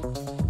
Sometimes